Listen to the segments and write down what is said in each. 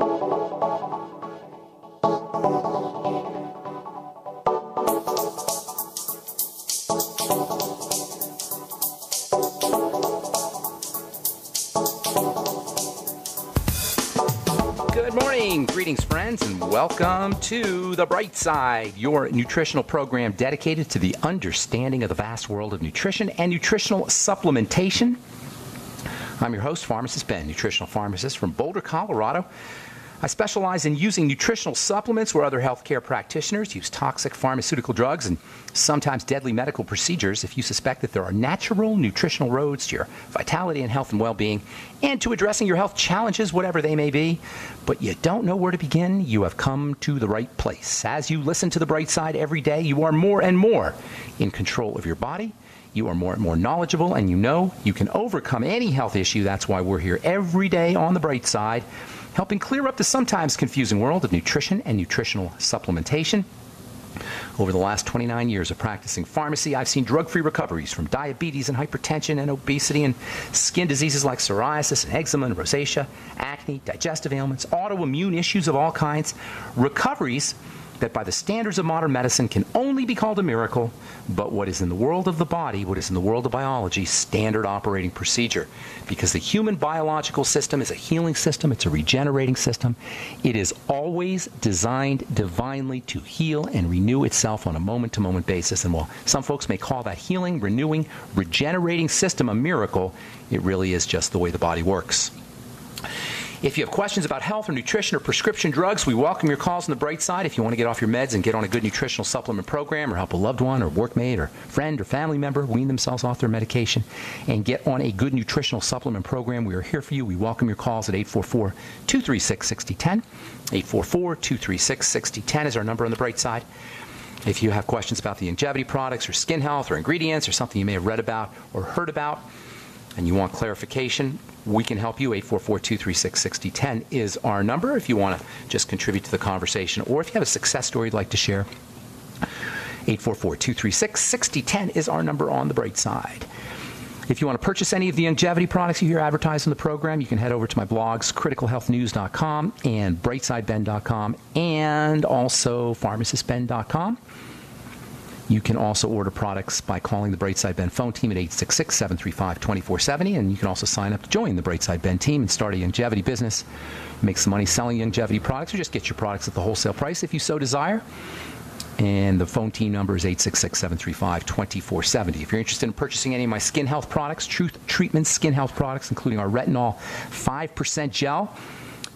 Good morning, greetings, friends, and welcome to The Bright Side, your nutritional program dedicated to the understanding of the vast world of nutrition and nutritional supplementation. I'm your host, Pharmacist Ben, nutritional pharmacist from Boulder, Colorado. I specialize in using nutritional supplements where other healthcare practitioners use toxic pharmaceutical drugs and sometimes deadly medical procedures if you suspect that there are natural nutritional roads to your vitality and health and well being and to addressing your health challenges, whatever they may be, but you don't know where to begin, you have come to the right place. As you listen to the bright side every day, you are more and more in control of your body. You are more and more knowledgeable, and you know you can overcome any health issue. That's why we're here every day on the bright side helping clear up the sometimes confusing world of nutrition and nutritional supplementation. Over the last 29 years of practicing pharmacy, I've seen drug free recoveries from diabetes and hypertension and obesity and skin diseases like psoriasis and eczema and rosacea, acne, digestive ailments, autoimmune issues of all kinds. Recoveries that by the standards of modern medicine can only be called a miracle, but what is in the world of the body, what is in the world of biology, standard operating procedure. Because the human biological system is a healing system, it's a regenerating system. It is always designed divinely to heal and renew itself on a moment to moment basis. And while some folks may call that healing, renewing, regenerating system a miracle, it really is just the way the body works. If you have questions about health or nutrition or prescription drugs, we welcome your calls on the bright side. If you want to get off your meds and get on a good nutritional supplement program or help a loved one or workmate or friend or family member wean themselves off their medication and get on a good nutritional supplement program, we are here for you. We welcome your calls at 844 236 6010. 844 236 6010 is our number on the bright side. If you have questions about the longevity products or skin health or ingredients or something you may have read about or heard about, and you want clarification, we can help you. 844-236-6010 is our number if you want to just contribute to the conversation or if you have a success story you'd like to share. 844-236-6010 is our number on the bright side. If you want to purchase any of the longevity products you hear advertised in the program, you can head over to my blogs, criticalhealthnews.com and brightsideben.com and also pharmacistben.com. You can also order products by calling the Brightside Ben phone team at 866 735 2470. And you can also sign up to join the Brightside Ben team and start a longevity business. Make some money selling longevity products or just get your products at the wholesale price if you so desire. And the phone team number is 866 735 2470. If you're interested in purchasing any of my skin health products, Truth Treatment skin health products, including our retinol 5% gel,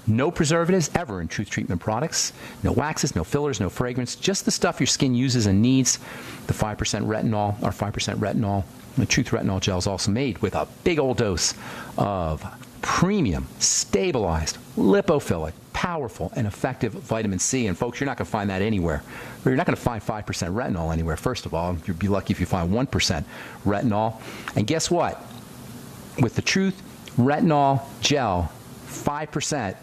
no preservatives ever in Truth Treatment products. No waxes, no fillers, no fragrance. Just the stuff your skin uses and needs. The 5% retinol, our 5% retinol. The Truth Retinol Gel is also made with a big old dose of premium, stabilized, lipophilic, powerful, and effective vitamin C. And folks, you're not going to find that anywhere. You're not going to find 5% retinol anywhere, first of all. You'd be lucky if you find 1% retinol. And guess what? With the Truth Retinol Gel, 5%,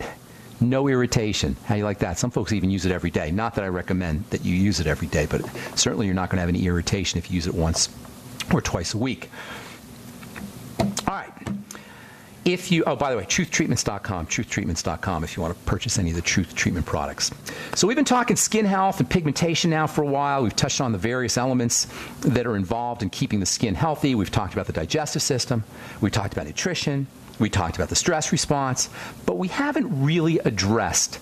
no irritation. How you like that? Some folks even use it every day. Not that I recommend that you use it every day, but certainly you're not going to have any irritation if you use it once or twice a week. All right. If you, oh, by the way, truthtreatments.com, truthtreatments.com if you want to purchase any of the Truth Treatment products. So we've been talking skin health and pigmentation now for a while. We've touched on the various elements that are involved in keeping the skin healthy. We've talked about the digestive system. We've talked about nutrition. We talked about the stress response, but we haven't really addressed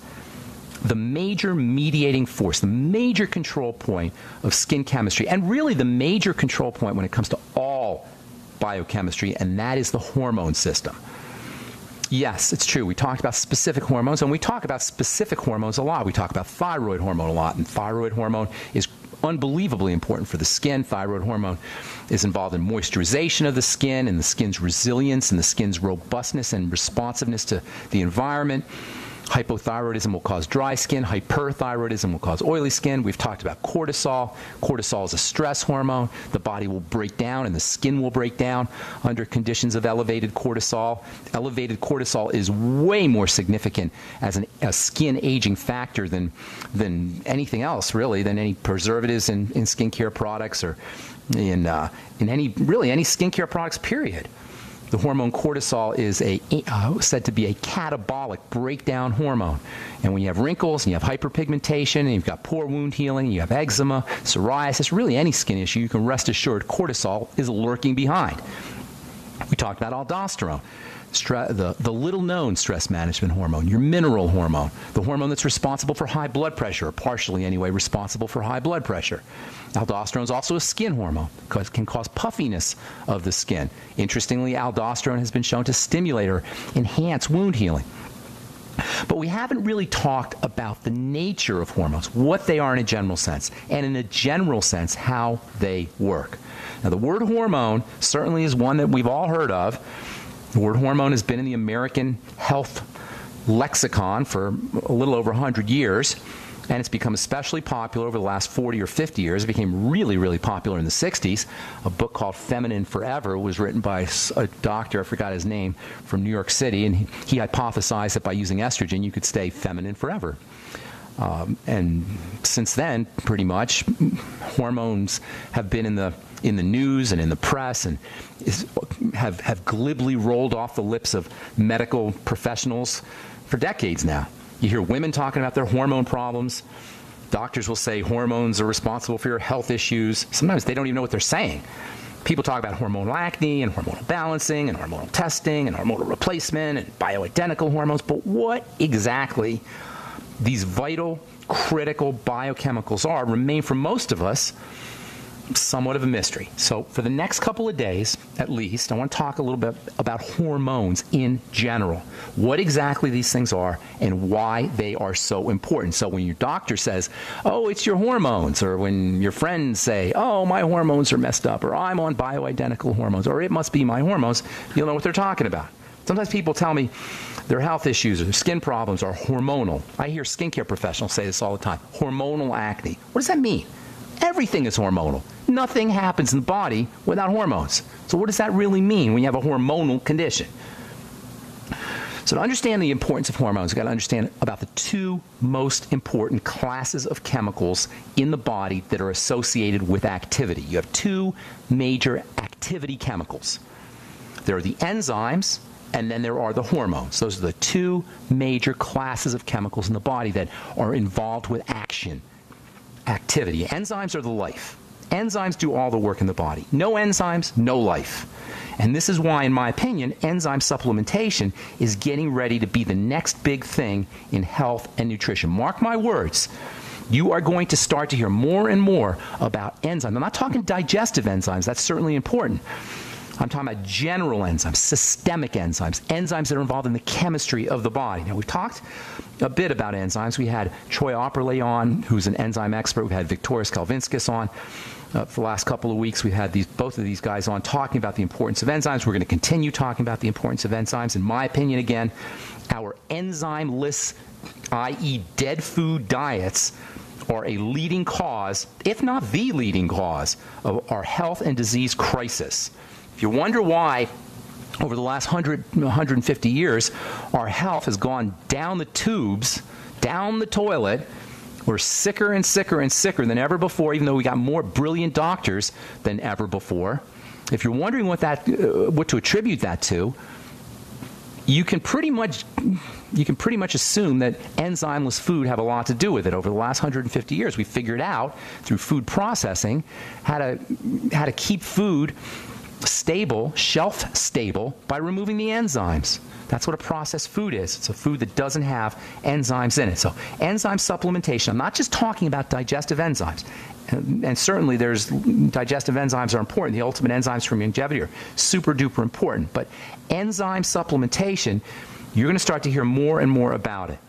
the major mediating force, the major control point of skin chemistry, and really the major control point when it comes to all biochemistry, and that is the hormone system. Yes, it's true. We talked about specific hormones, and we talk about specific hormones a lot. We talk about thyroid hormone a lot, and thyroid hormone is unbelievably important for the skin. Thyroid hormone is involved in moisturization of the skin and the skin's resilience and the skin's robustness and responsiveness to the environment. Hypothyroidism will cause dry skin. Hyperthyroidism will cause oily skin. We've talked about cortisol. Cortisol is a stress hormone. The body will break down and the skin will break down under conditions of elevated cortisol. Elevated cortisol is way more significant as an, a skin aging factor than, than anything else, really, than any preservatives in, in skincare products or in, uh, in any, really, any skincare products, period. The hormone cortisol is a, uh, said to be a catabolic breakdown hormone. And when you have wrinkles and you have hyperpigmentation and you've got poor wound healing, you have eczema, psoriasis, really any skin issue, you can rest assured cortisol is lurking behind. We talked about aldosterone. Stre- the, the little known stress management hormone, your mineral hormone, the hormone that's responsible for high blood pressure, or partially anyway, responsible for high blood pressure. Aldosterone is also a skin hormone because it can cause puffiness of the skin. Interestingly, aldosterone has been shown to stimulate or enhance wound healing. But we haven't really talked about the nature of hormones, what they are in a general sense, and in a general sense, how they work. Now, the word hormone certainly is one that we've all heard of. The word hormone has been in the American health lexicon for a little over 100 years and it's become especially popular over the last 40 or 50 years. It became really, really popular in the 60s. A book called Feminine Forever was written by a doctor, I forgot his name, from New York City, and he hypothesized that by using estrogen, you could stay feminine forever. Um, and since then, pretty much, hormones have been in the in the news and in the press and is, have have glibly rolled off the lips of medical professionals for decades now. You hear women talking about their hormone problems. Doctors will say hormones are responsible for your health issues. Sometimes they don't even know what they're saying. People talk about hormonal acne and hormonal balancing and hormonal testing and hormonal replacement and bioidentical hormones, but what exactly these vital, critical biochemicals are remain for most of us somewhat of a mystery. So, for the next couple of days, at least, I want to talk a little bit about hormones in general, what exactly these things are, and why they are so important. So, when your doctor says, Oh, it's your hormones, or when your friends say, Oh, my hormones are messed up, or I'm on bioidentical hormones, or it must be my hormones, you'll know what they're talking about. Sometimes people tell me their health issues or their skin problems are hormonal. I hear skincare professionals say this all the time hormonal acne. What does that mean? Everything is hormonal. Nothing happens in the body without hormones. So, what does that really mean when you have a hormonal condition? So, to understand the importance of hormones, you've got to understand about the two most important classes of chemicals in the body that are associated with activity. You have two major activity chemicals there are the enzymes, and then there are the hormones. Those are the two major classes of chemicals in the body that are involved with action, activity. Enzymes are the life. Enzymes do all the work in the body. No enzymes, no life. And this is why, in my opinion, enzyme supplementation is getting ready to be the next big thing in health and nutrition. Mark my words. You are going to start to hear more and more about enzymes. I'm not talking digestive enzymes, that's certainly important. I'm talking about general enzymes, systemic enzymes, enzymes that are involved in the chemistry of the body. Now, we've talked a bit about enzymes. We had Troy Opperle on, who's an enzyme expert. We had Viktoras Kulvinskas on. Uh, for the last couple of weeks, we've had these, both of these guys on talking about the importance of enzymes. We're going to continue talking about the importance of enzymes. In my opinion, again, our enzymeless, i.e., dead food diets, are a leading cause, if not the leading cause, of our health and disease crisis. If you wonder why over the last 100, 150 years, our health has gone down the tubes, down the toilet. We're sicker and sicker and sicker than ever before, even though we got more brilliant doctors than ever before. If you're wondering what that, uh, what to attribute that to, you can pretty much you can pretty much assume that enzymeless food have a lot to do with it. Over the last 150 years, we figured out through food processing how to how to keep food stable, shelf stable, by removing the enzymes. That's what a processed food is. It's a food that doesn't have enzymes in it. So, enzyme supplementation, I'm not just talking about digestive enzymes. And, certainly, there's digestive enzymes are important. The ultimate enzymes for longevity are super duper important. But enzyme supplementation, you're going to start to hear more and more about it.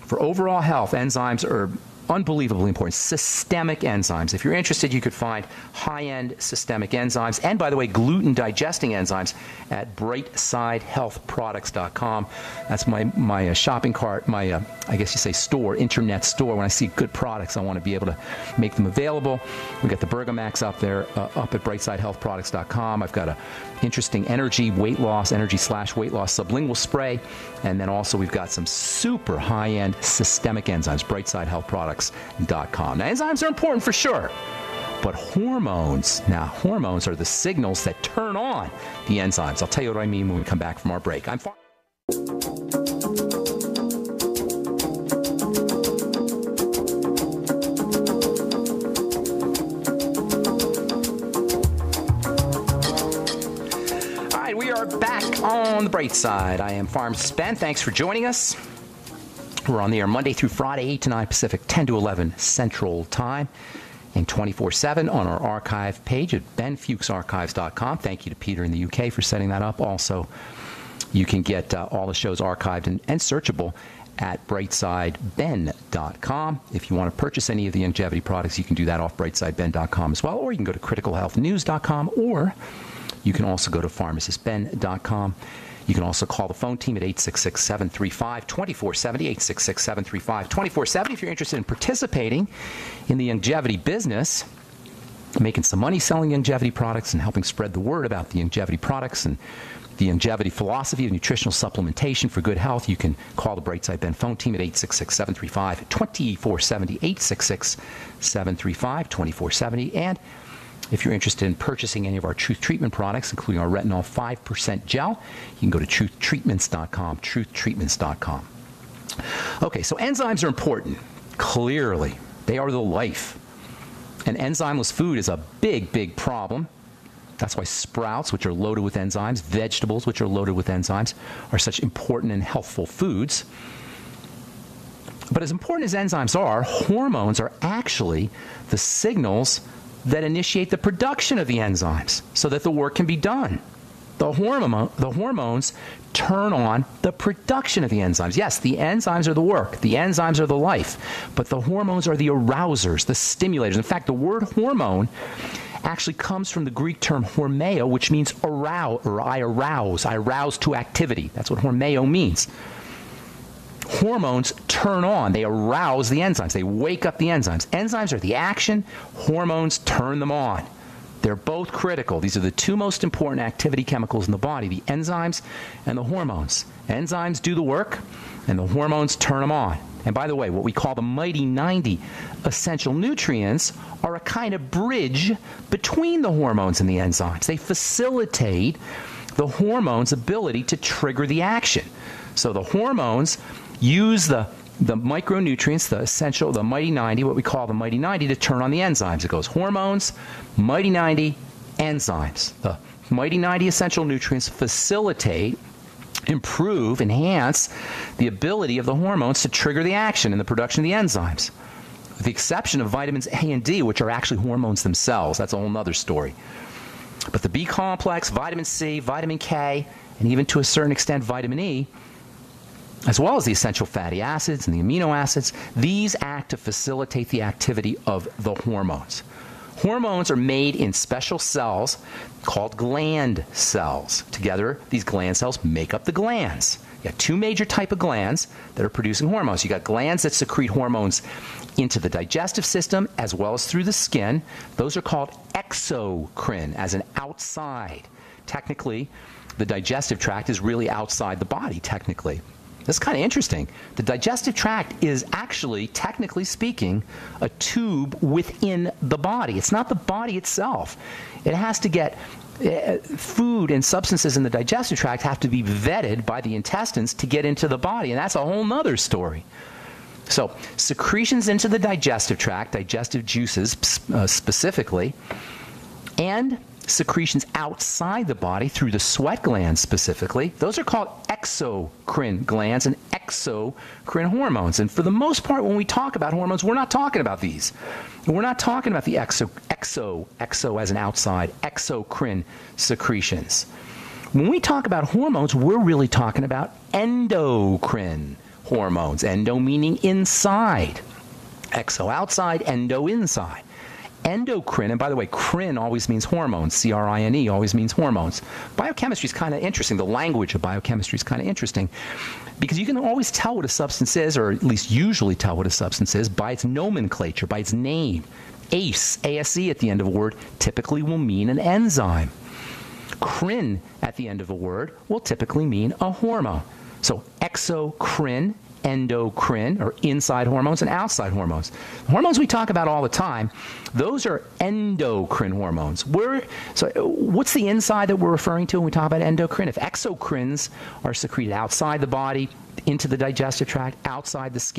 For overall health, enzymes are unbelievably important. Systemic enzymes. If you're interested, you could find high end systemic enzymes and, by the way, gluten digesting enzymes at brightsidehealthproducts.com. That's my, my uh, shopping cart, my, uh, I guess you say, store, internet store. When I see good products, I want to be able to make them available. We've got the Bergamax up there, uh, up at brightsidehealthproducts.com. I've got a interesting energy weight loss, energy slash weight loss sublingual spray. And then also, we've got some super high end systemic enzymes, brightsidehealthproducts.com. Now, enzymes are important for sure. but hormones. Now, hormones are the signals that turn on the enzymes. I'll tell you what I mean when we come back from our break. I'm far- on the bright side. I am Pharmacist Ben. Thanks for joining us. We're on the air Monday through Friday, 8 to 9 Pacific, 10 to 11 Central Time and 24 7 on our archive page at benfuchsarchives.com. Thank you to Peter in the UK for setting that up. Also, you can get uh, all the shows archived and, and searchable at brightsideben.com. If you want to purchase any of the longevity products, you can do that off brightsideben.com as well, or you can go to criticalhealthnews.com, or you can also go to pharmacistben.com. You can also call the phone team at 866 735 2470. 866 735 2470 if you're interested in participating in the longevity business, making some money selling longevity products and helping spread the word about the longevity products and the longevity philosophy of nutritional supplementation for good health. You can call the Brightside Ben phone team at 866 735 2470. 866 735 2470. And if you're interested in purchasing any of our Truth Treatment products, including our retinol 5% gel, you can go to truthtreatments.com, truthtreatments.com. Okay, so enzymes are important. Clearly, they are the life. And enzymeless food is a big, big problem. That's why sprouts, which are loaded with enzymes, vegetables, which are loaded with enzymes, are such important and healthful foods. But as important as enzymes are, hormones are actually the signals that initiate the production of the enzymes so that the work can be done. The, hormone, the hormones turn on the production of the enzymes. Yes, the enzymes are the work, the enzymes are the life, but the hormones are the arousers, the stimulators. In fact, the word hormone actually comes from the Greek term hormeo, which means arouse, or I arouse, I arouse to activity. That's what hormeo means hormones turn on. They arouse the enzymes. They wake up the enzymes. Enzymes are the action, hormones turn them on. They're both critical. These are the two most important activity chemicals in the body the enzymes and the hormones. Enzymes do the work, and the hormones turn them on. And by the way, what we call the mighty 90 essential nutrients are a kind of bridge between the hormones and the enzymes. They facilitate the hormones' ability to trigger the action. So the hormones use the the micronutrients, the essential, the mighty 90, what we call the mighty 90, to turn on the enzymes. It goes hormones, mighty 90, enzymes. The mighty 90 essential nutrients facilitate, improve, enhance the ability of the hormones to trigger the action in the production of the enzymes. With the exception of vitamins A and D, which are actually hormones themselves. That's a whole other story. But the B complex, vitamin C, vitamin K, and even to a certain extent vitamin E, as well as the essential fatty acids and the amino acids, these act to facilitate the activity of the hormones. Hormones are made in special cells called gland cells. Together, these gland cells make up the glands. You got two major type of glands that are producing hormones. You got glands that secrete hormones into the digestive system as well as through the skin. Those are called exocrine, as an outside. Technically, the digestive tract is really outside the body, technically. That's kind of interesting. The digestive tract is actually, technically speaking, a tube within the body. It's not the body itself. It has to get uh, food and substances in the digestive tract have to be vetted by the intestines to get into the body, and that's a whole nother story. So, secretions into the digestive tract, digestive juices uh, specifically, and secretions outside the body through the sweat glands specifically. Those are called exocrine glands and exocrine hormones. And for the most part, when we talk about hormones, we're not talking about these. We're not talking about the exo, exo, exo as an outside, exocrine secretions. When we talk about hormones, we're really talking about endocrine hormones. Endo meaning inside, exo outside, endo inside endocrine, and by the way, crine always means hormones. C R I N E always means hormones. Biochemistry is kind of interesting. The language of biochemistry is kind of interesting because you can always tell what a substance is, or at least usually tell what a substance is, by its nomenclature, by its name. ACE, ASE at the end of a word, typically will mean an enzyme. Crine at the end of a word will typically mean a hormone. So exocrine endocrine or inside hormones and outside hormones. The hormones we talk about all the time, those are endocrine hormones. We're, so what's the inside that we're referring to when we talk about endocrine? If exocrines are secreted outside the body, into the digestive tract, outside the skin,